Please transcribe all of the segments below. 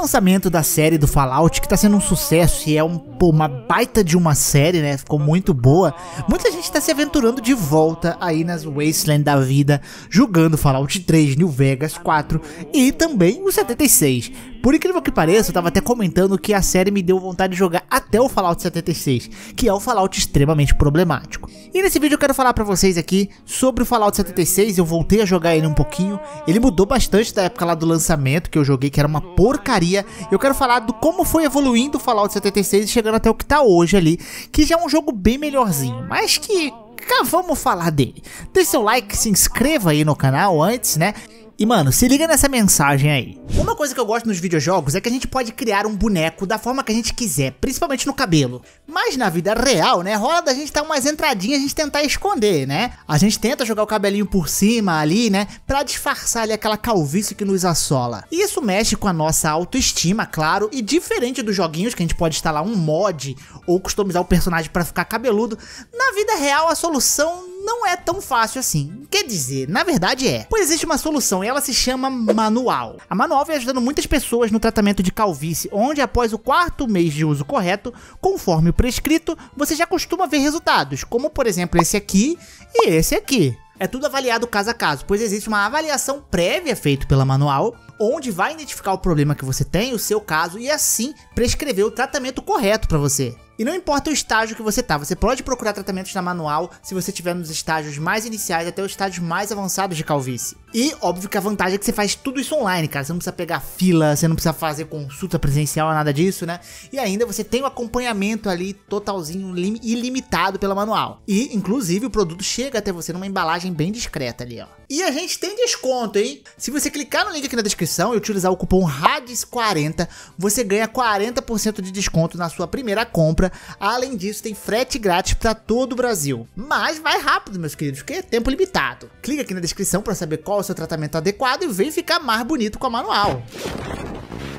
lançamento da série do Fallout, que tá sendo um sucesso e é um, pô, uma baita de uma série, né? Ficou muito boa. Muita gente tá se aventurando de volta aí nas Wasteland da vida, jogando Fallout 3, New Vegas 4 e também o 76. Por incrível que pareça, eu tava até comentando que a série me deu vontade de jogar até o Fallout 76, que é um Fallout extremamente problemático. E nesse vídeo eu quero falar pra vocês aqui sobre o Fallout 76, eu voltei a jogar ele um pouquinho, ele mudou bastante da época lá do lançamento, que eu joguei que era uma porcaria. Eu quero falar do como foi evoluindo o Fallout 76 e chegando até o que tá hoje ali, que já é um jogo bem melhorzinho, mas que cá vamos falar dele. Deixe seu like, se inscreva aí no canal antes, né? E mano, se liga nessa mensagem aí. Uma coisa que eu gosto nos videojogos é que a gente pode criar um boneco da forma que a gente quiser, principalmente no cabelo. Mas na vida real, né, rola da gente dar umas entradinhas a gente tentar esconder, né? A gente tenta jogar o cabelinho por cima ali, né, pra disfarçar ali aquela calvície que nos assola. E isso mexe com a nossa autoestima, claro, e diferente dos joguinhos que a gente pode instalar um mod ou customizar o personagem para ficar cabeludo, na vida real a solução não é tão fácil assim. Quer dizer, na verdade é. Pois existe uma solução e ela se chama manual. A manual vem ajudando muitas pessoas no tratamento de calvície, onde após o quarto mês de uso correto, conforme o prescrito, você já costuma ver resultados, como por exemplo esse aqui e esse aqui. É tudo avaliado caso a caso, pois existe uma avaliação prévia feita pela manual, onde vai identificar o problema que você tem, o seu caso, e assim prescrever o tratamento correto para você. E não importa o estágio que você tá, você pode procurar tratamentos na manual se você estiver nos estágios mais iniciais até os estágios mais avançados de calvície. E óbvio que a vantagem é que você faz tudo isso online, cara. Você não precisa pegar fila, você não precisa fazer consulta presencial, nada disso, né? E ainda você tem o um acompanhamento ali totalzinho ilimitado pela manual. E inclusive o produto chega até você numa embalagem bem discreta ali, ó. E a gente tem desconto, hein? Se você clicar no link aqui na descrição e utilizar o cupom RADIS40, você ganha 40% de desconto na sua primeira compra Além disso, tem frete grátis para todo o Brasil. Mas vai rápido, meus queridos, porque é tempo limitado. Clica aqui na descrição para saber qual é o seu tratamento adequado e vem ficar mais bonito com a manual.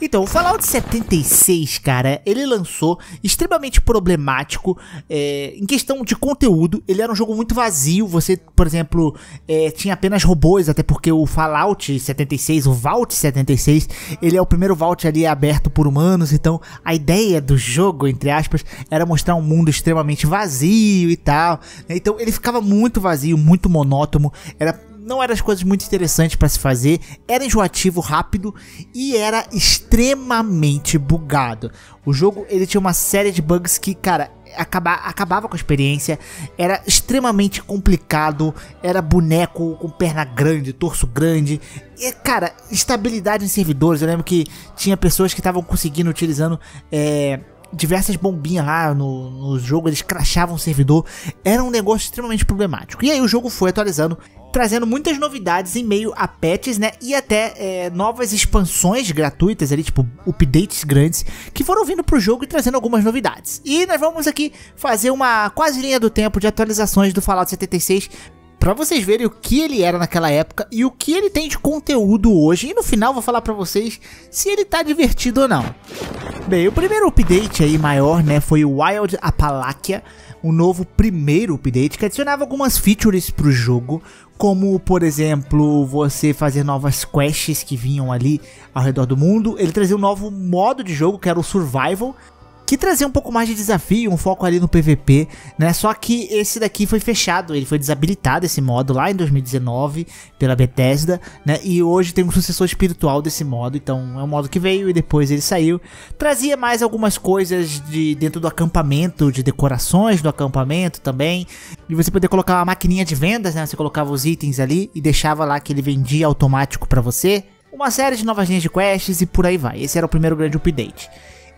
Então, o Fallout 76, cara, ele lançou extremamente problemático é, em questão de conteúdo. Ele era um jogo muito vazio. Você, por exemplo, é, tinha apenas robôs, até porque o Fallout 76, o Vault 76, ele é o primeiro Vault ali aberto por humanos. Então, a ideia do jogo, entre aspas, era mostrar um mundo extremamente vazio e tal. Então, ele ficava muito vazio, muito monótono. Era não eram as coisas muito interessantes para se fazer, era enjoativo, rápido e era extremamente bugado. O jogo ele tinha uma série de bugs que, cara, acaba, acabava com a experiência, era extremamente complicado, era boneco com perna grande, torso grande, e cara, estabilidade em servidores. Eu lembro que tinha pessoas que estavam conseguindo utilizando. É, diversas bombinhas lá no, no jogo, eles crachavam o servidor, era um negócio extremamente problemático. E aí o jogo foi atualizando trazendo muitas novidades em meio a patches, né? E até é, novas expansões gratuitas ali, tipo updates grandes, que foram vindo pro jogo e trazendo algumas novidades. E nós vamos aqui fazer uma quase linha do tempo de atualizações do Fallout 76 para vocês verem o que ele era naquela época e o que ele tem de conteúdo hoje. E no final vou falar para vocês se ele tá divertido ou não. Bem, o primeiro update aí maior, né, foi o Wild Appalachia, o novo primeiro update que adicionava algumas features pro jogo, como por exemplo você fazer novas quests que vinham ali ao redor do mundo. Ele trazia um novo modo de jogo que era o Survival, que trazia um pouco mais de desafio, um foco ali no PVP, né? Só que esse daqui foi fechado, ele foi desabilitado esse modo lá em 2019 pela Bethesda, né? E hoje tem um sucessor espiritual desse modo, então é um modo que veio e depois ele saiu. Trazia mais algumas coisas de dentro do acampamento, de decorações do acampamento também. E você poder colocar uma maquininha de vendas, né? Você colocava os itens ali e deixava lá que ele vendia automático para você. Uma série de novas linhas de quests e por aí vai. Esse era o primeiro grande update.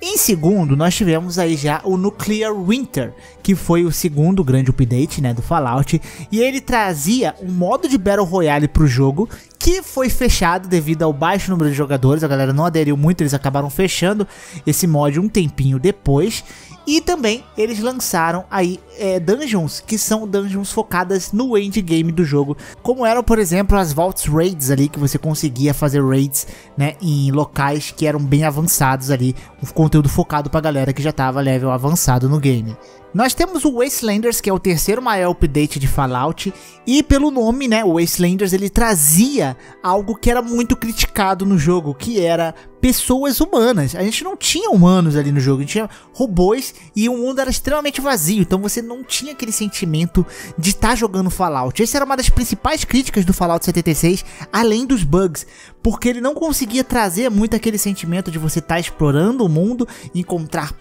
Em segundo, nós tivemos aí já o Nuclear Winter, que foi o segundo grande update, né, do Fallout, e ele trazia um modo de Battle Royale pro jogo que foi fechado devido ao baixo número de jogadores, a galera não aderiu muito, eles acabaram fechando esse mod um tempinho depois. E também eles lançaram aí é, dungeons que são dungeons focadas no endgame do jogo, como eram, por exemplo, as Vaults Raids ali, que você conseguia fazer raids né, em locais que eram bem avançados ali, um conteúdo focado pra galera que já tava level avançado no game. Nós temos o Wastelanders, que é o terceiro maior update de Fallout, e pelo nome, né, o Wastelanders, ele trazia algo que era muito criticado no jogo, que era pessoas humanas. A gente não tinha humanos ali no jogo, a gente tinha robôs e o mundo era extremamente vazio, então você não tinha aquele sentimento de estar tá jogando Fallout. Essa era uma das principais críticas do Fallout 76, além dos bugs, porque ele não conseguia trazer muito aquele sentimento de você estar tá explorando o mundo, encontrar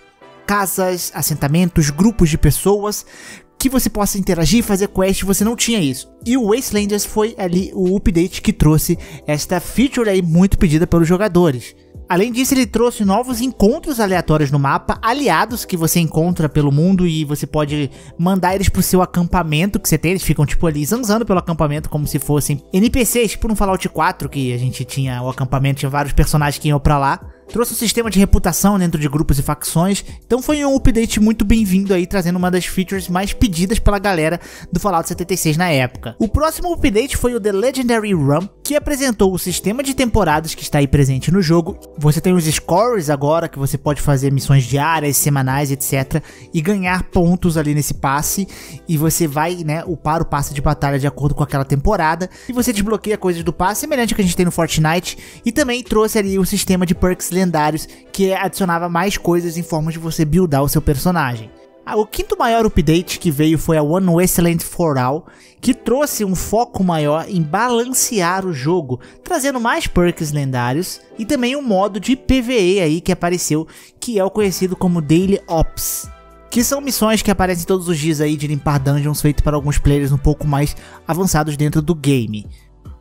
casas, assentamentos, grupos de pessoas que você possa interagir fazer quest, você não tinha isso. E o Wastelanders foi ali o update que trouxe esta feature aí muito pedida pelos jogadores. Além disso, ele trouxe novos encontros aleatórios no mapa, aliados que você encontra pelo mundo e você pode mandar eles pro seu acampamento que você tem. Eles ficam tipo ali zanzando pelo acampamento como se fossem NPCs, tipo no Fallout 4 que a gente tinha o acampamento, tinha vários personagens que iam para lá trouxe um sistema de reputação dentro de grupos e facções, então foi um update muito bem-vindo aí, trazendo uma das features mais pedidas pela galera do Fallout 76 na época. O próximo update foi o The Legendary Run, que apresentou o sistema de temporadas que está aí presente no jogo. Você tem os scores agora, que você pode fazer missões diárias, semanais, etc, e ganhar pontos ali nesse passe, e você vai, né, upar o passe de batalha de acordo com aquela temporada, e você desbloqueia coisas do passe, semelhante ao que a gente tem no Fortnite, e também trouxe ali o sistema de perks lendários que adicionava mais coisas em forma de você buildar o seu personagem. Ah, o quinto maior update que veio foi a One Wasteland for All, que trouxe um foco maior em balancear o jogo, trazendo mais perks lendários e também um modo de PvE aí que apareceu, que é o conhecido como Daily Ops. Que são missões que aparecem todos os dias aí de limpar dungeons feitos para alguns players um pouco mais avançados dentro do game.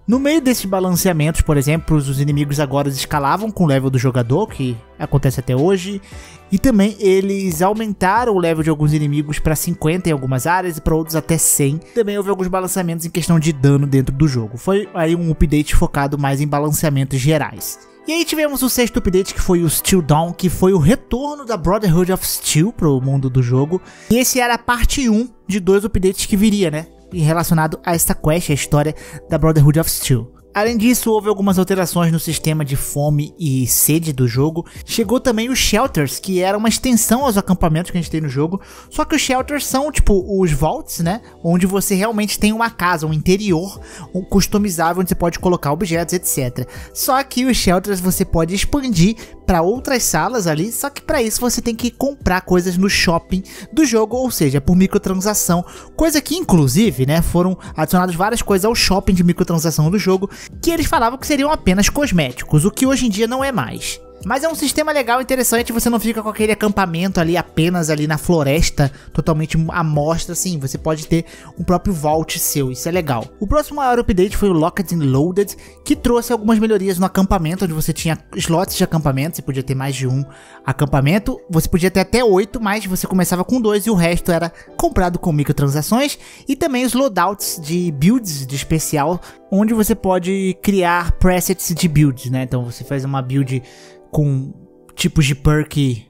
No meio desses balanceamentos, por exemplo, os inimigos agora escalavam com o level do jogador, que acontece até hoje, e também eles aumentaram o level de alguns inimigos para 50 em algumas áreas e para outros até 100. Também houve alguns balanceamentos em questão de dano dentro do jogo. Foi aí um update focado mais em balanceamentos gerais. E aí tivemos o sexto update que foi o Steel Dawn, que foi o retorno da Brotherhood of Steel pro mundo do jogo. E esse era a parte 1 de dois updates que viria, né? Relacionado a esta quest, a história da Brotherhood of Steel. Além disso, houve algumas alterações no sistema de fome e sede do jogo. Chegou também os shelters, que era uma extensão aos acampamentos que a gente tem no jogo. Só que os shelters são tipo os vaults, né? Onde você realmente tem uma casa, um interior um customizável onde você pode colocar objetos, etc. Só que os shelters você pode expandir para outras salas ali, só que para isso você tem que comprar coisas no shopping do jogo, ou seja, por microtransação, coisa que inclusive, né, foram adicionadas várias coisas ao shopping de microtransação do jogo, que eles falavam que seriam apenas cosméticos, o que hoje em dia não é mais. Mas é um sistema legal, interessante, você não fica com aquele acampamento ali apenas ali na floresta, totalmente à mostra, assim, você pode ter um próprio vault seu, isso é legal. O próximo maior update foi o Locked and Loaded, que trouxe algumas melhorias no acampamento, onde você tinha slots de acampamento, você podia ter mais de um acampamento, você podia ter até oito, mas você começava com dois e o resto era comprado com microtransações, e também os loadouts de builds de especial, onde você pode criar presets de builds, né, então você faz uma build com tipos de perk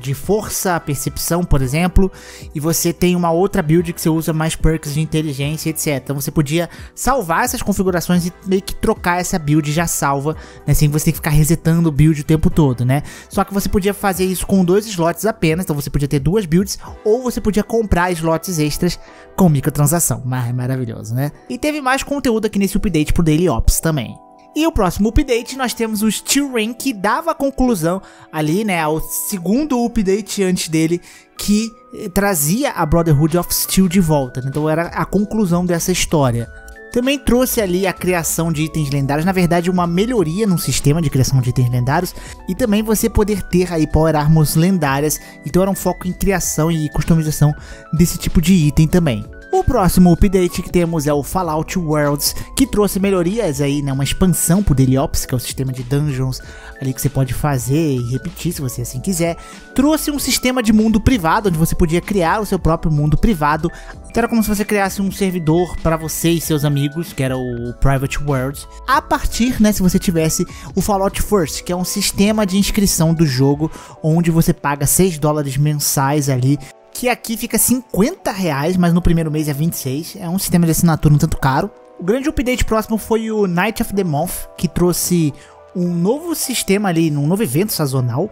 de força, percepção, por exemplo, e você tem uma outra build que você usa mais perks de inteligência, etc. Então você podia salvar essas configurações e meio que trocar essa build já salva, né? Sem você ficar resetando o build o tempo todo, né? Só que você podia fazer isso com dois slots apenas, então você podia ter duas builds, ou você podia comprar slots extras com microtransação. Mas maravilhoso, né? E teve mais conteúdo aqui nesse update pro Daily Ops também. E o próximo update nós temos o Steel Rain que dava conclusão ali, né, ao segundo update antes dele que eh, trazia a Brotherhood of Steel de volta. Né? Então era a conclusão dessa história. Também trouxe ali a criação de itens lendários, na verdade uma melhoria no sistema de criação de itens lendários e também você poder ter aí Power Armors lendárias, então era um foco em criação e customização desse tipo de item também. O próximo update que temos é o Fallout Worlds, que trouxe melhorias aí, né, uma expansão pro Daily Ops, que é o sistema de dungeons ali que você pode fazer e repetir se você assim quiser. Trouxe um sistema de mundo privado, onde você podia criar o seu próprio mundo privado. Então era como se você criasse um servidor para você e seus amigos, que era o Private Worlds, a partir, né, se você tivesse o Fallout First, que é um sistema de inscrição do jogo, onde você paga 6 dólares mensais ali que aqui fica 50 reais, mas no primeiro mês é 26. É um sistema de assinatura um tanto caro. O grande update próximo foi o Night of the Month, que trouxe um novo sistema ali, um novo evento sazonal,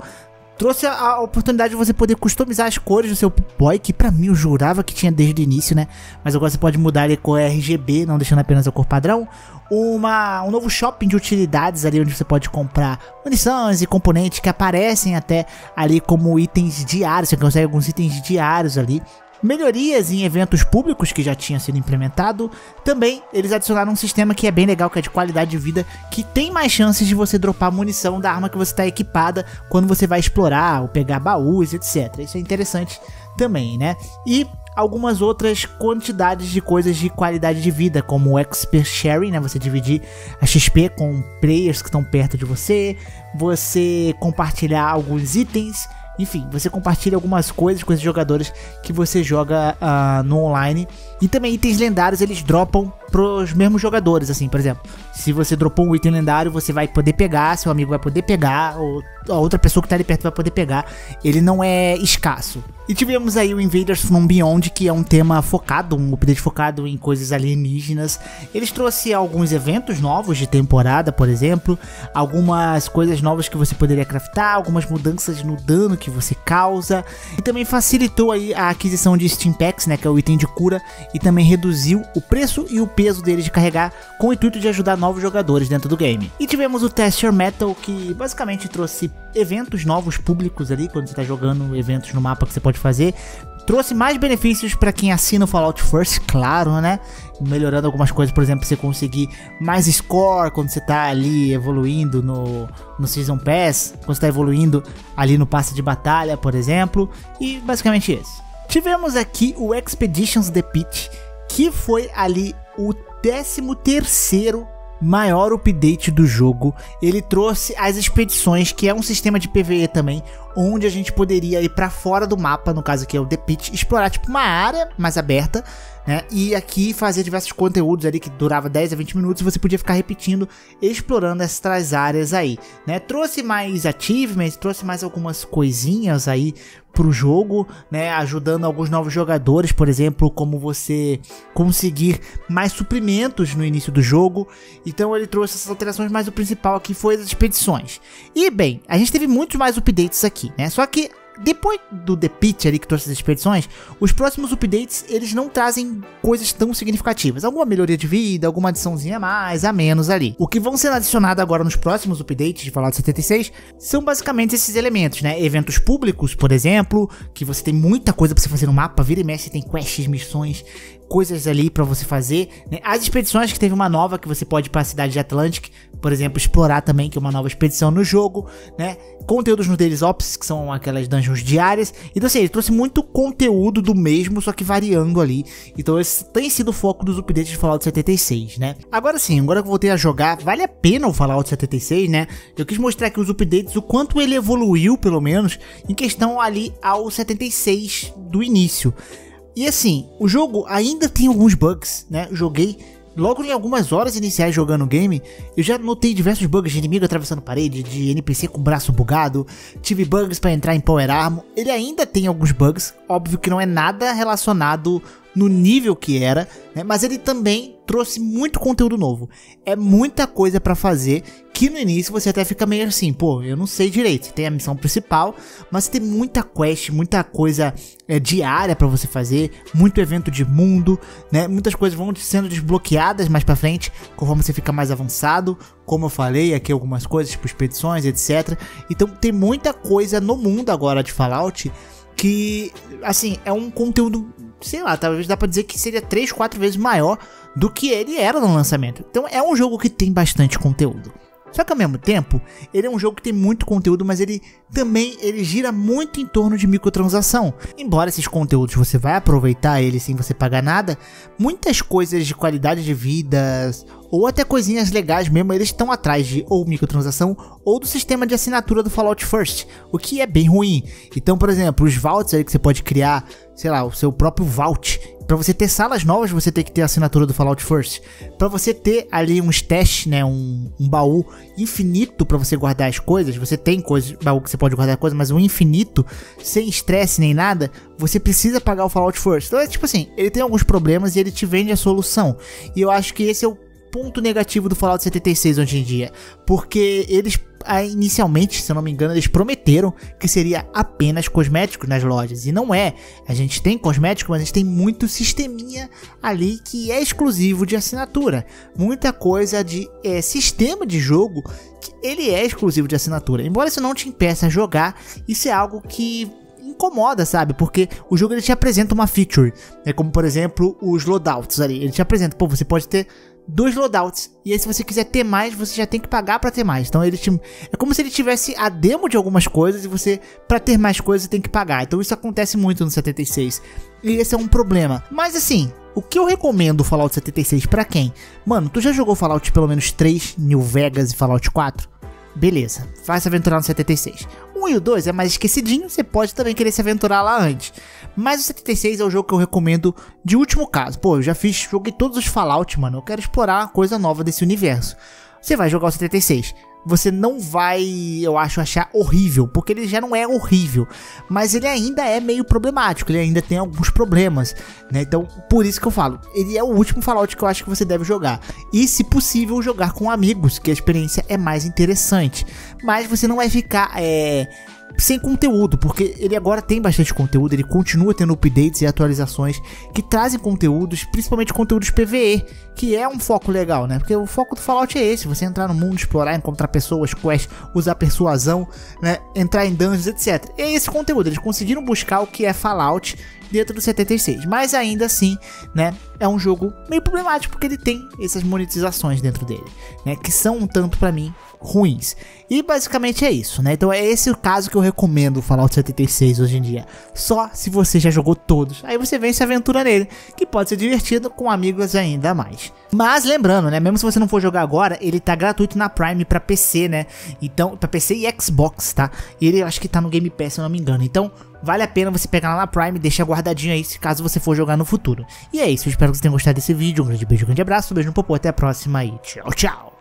trouxe a, a, oportunidade de você poder customizar as cores do seu boy, que para mim eu jurava que tinha desde o início, né? Mas agora você pode mudar ele com RGB, não deixando apenas a cor padrão. Uma, um novo shopping de utilidades ali onde você pode comprar munições e componentes que aparecem até ali como itens diários. Você consegue alguns itens diários ali melhorias em eventos públicos que já tinha sido implementado. Também eles adicionaram um sistema que é bem legal, que é de qualidade de vida, que tem mais chances de você dropar munição da arma que você está equipada quando você vai explorar ou pegar baús, etc. Isso é interessante também, né? E algumas outras quantidades de coisas de qualidade de vida, como o Expert Sharing, né? Você dividir a XP com players que estão perto de você, você compartilhar alguns itens enfim, você compartilha algumas coisas com esses jogadores que você joga uh, no online. E também itens lendários eles dropam pros mesmos jogadores, assim, por exemplo, se você dropou um item lendário, você vai poder pegar, seu amigo vai poder pegar, ou a outra pessoa que tá ali perto vai poder pegar. Ele não é escasso. E tivemos aí o Invaders from Beyond, que é um tema focado, um update focado em coisas alienígenas. Eles trouxe alguns eventos novos de temporada, por exemplo, algumas coisas novas que você poderia craftar, algumas mudanças no dano que você causa, e também facilitou aí a aquisição de Steam Packs, né, que é o item de cura, e também reduziu o preço e o peso dele de carregar com o intuito de ajudar novos jogadores dentro do game. E tivemos o Test Your Metal, que basicamente trouxe eventos novos públicos ali, quando você está jogando eventos no mapa que você pode fazer. Trouxe mais benefícios para quem assina o Fallout First, claro, né? Melhorando algumas coisas, por exemplo, você conseguir mais score quando você tá ali evoluindo no, no Season Pass, quando você tá evoluindo ali no passe de batalha, por exemplo. E basicamente isso. Tivemos aqui o Expeditions The Pit, que foi ali o 13 terceiro maior update do jogo. Ele trouxe as expedições, que é um sistema de PvE também, onde a gente poderia ir para fora do mapa, no caso aqui é o The Pit, explorar tipo uma área mais aberta, né? E aqui fazer diversos conteúdos ali que durava 10 a 20 minutos você podia ficar repetindo, explorando essas áreas aí, né? Trouxe mais achievements, trouxe mais algumas coisinhas aí pro jogo, né, ajudando alguns novos jogadores, por exemplo, como você conseguir mais suprimentos no início do jogo. Então ele trouxe essas alterações, mas o principal aqui foi as expedições. E bem, a gente teve muitos mais updates aqui, né? Só que depois do The Pit ali que trouxe as expedições, os próximos updates eles não trazem coisas tão significativas. Alguma melhoria de vida, alguma adiçãozinha a mais, a menos ali. O que vão ser adicionado agora nos próximos updates de Fallout 76 são basicamente esses elementos, né? Eventos públicos, por exemplo, que você tem muita coisa para você fazer no mapa, vira e mexe, tem quests, missões, coisas ali para você fazer. Né? As expedições que teve uma nova que você pode ir para a cidade de Atlantic, por exemplo, explorar também, que é uma nova expedição no jogo, né? Conteúdos no Daily Ops, que são aquelas dungeons diárias. Então, assim, ele trouxe muito conteúdo do mesmo, só que variando ali. Então, esse tem sido o foco dos updates de Fallout 76, né? Agora sim, agora que eu voltei a jogar, vale a pena o Fallout 76, né? Eu quis mostrar aqui os updates, o quanto ele evoluiu, pelo menos, em questão ali ao 76 do início. E assim, o jogo ainda tem alguns bugs, né? joguei logo em algumas horas iniciais jogando o game, eu já notei diversos bugs de inimigo atravessando parede, de NPC com braço bugado, tive bugs para entrar em Power Armor. Ele ainda tem alguns bugs, óbvio que não é nada relacionado no nível que era, né? mas ele também trouxe muito conteúdo novo. É muita coisa para fazer que no início você até fica meio assim, pô, eu não sei direito. Você tem a missão principal, mas tem muita quest, muita coisa é, diária para você fazer, muito evento de mundo, né? Muitas coisas vão sendo desbloqueadas mais para frente conforme você fica mais avançado. Como eu falei aqui, algumas coisas, tipo expedições, etc. Então tem muita coisa no mundo agora de Fallout que, assim, é um conteúdo sei lá, talvez dá pra dizer que seria 3, 4 vezes maior do que ele era no lançamento. Então é um jogo que tem bastante conteúdo. Só que ao mesmo tempo, ele é um jogo que tem muito conteúdo, mas ele também ele gira muito em torno de microtransação. Embora esses conteúdos você vai aproveitar ele sem você pagar nada, muitas coisas de qualidade de vida ou até coisinhas legais mesmo, eles estão atrás de ou microtransação ou do sistema de assinatura do Fallout First, o que é bem ruim. Então, por exemplo, os vaults aí que você pode criar, sei lá, o seu próprio vault. Para você ter salas novas, você tem que ter a assinatura do Fallout First. Para você ter ali um stash, né, um, um baú infinito para você guardar as coisas, você tem coisas, baú que você pode guardar coisas, mas um infinito, sem estresse nem nada, você precisa pagar o Fallout First. Então é tipo assim, ele tem alguns problemas e ele te vende a solução. E eu acho que esse é o ponto negativo do Fallout 76 hoje em dia, porque eles inicialmente, se eu não me engano, eles prometeram que seria apenas cosméticos nas lojas e não é. A gente tem cosméticos, mas a gente tem muito sisteminha ali que é exclusivo de assinatura, muita coisa de é, sistema de jogo que ele é exclusivo de assinatura. Embora isso não te impeça a jogar, isso é algo que incomoda, sabe? Porque o jogo ele te apresenta uma feature, é como por exemplo os loadouts ali. Ele te apresenta, pô, você pode ter dois loadouts. E aí, se você quiser ter mais, você já tem que pagar para ter mais. Então, ele te... é como se ele tivesse a demo de algumas coisas e você, para ter mais coisas, tem que pagar. Então, isso acontece muito no 76. E esse é um problema. Mas assim, o que eu recomendo Fallout 76 para quem? Mano, tu já jogou Fallout pelo menos 3, New Vegas e Fallout 4? Beleza, vai se aventurar no 76. 1 e o 2 é mais esquecidinho, você pode também querer se aventurar lá antes. Mas o 76 é o jogo que eu recomendo de último caso. Pô, eu já fiz, joguei todos os Fallout, mano. Eu quero explorar coisa nova desse universo. Você vai jogar o 76 você não vai, eu acho, achar horrível, porque ele já não é horrível, mas ele ainda é meio problemático, ele ainda tem alguns problemas, né? Então, por isso que eu falo, ele é o último Fallout que eu acho que você deve jogar. E, se possível, jogar com amigos, que a experiência é mais interessante. Mas você não vai ficar, é sem conteúdo, porque ele agora tem bastante conteúdo, ele continua tendo updates e atualizações que trazem conteúdos, principalmente conteúdos PVE, que é um foco legal, né? Porque o foco do Fallout é esse, você entrar no mundo, explorar, encontrar pessoas, quests, usar persuasão, né? Entrar em dungeons, etc. É esse conteúdo, eles conseguiram buscar o que é Fallout dentro do 76. Mas ainda assim, né, é um jogo meio problemático porque ele tem essas monetizações dentro dele, né, que são um tanto para mim ruins. E basicamente é isso, né? Então é esse o caso que eu recomendo o Fallout 76 hoje em dia. Só se você já jogou todos. Aí você vem se aventura nele, que pode ser divertido com amigos ainda mais. Mas lembrando, né, mesmo se você não for jogar agora, ele tá gratuito na Prime para PC, né? Então, para PC e Xbox, tá? E ele acho que tá no Game Pass, se eu não me engano. Então, vale a pena você pegar lá na Prime e deixar guardadinho aí, se caso você for jogar no futuro. E é isso, eu espero que vocês tenham gostado desse vídeo. Um grande beijo, um grande abraço, um beijo no popô, até a próxima e tchau, tchau.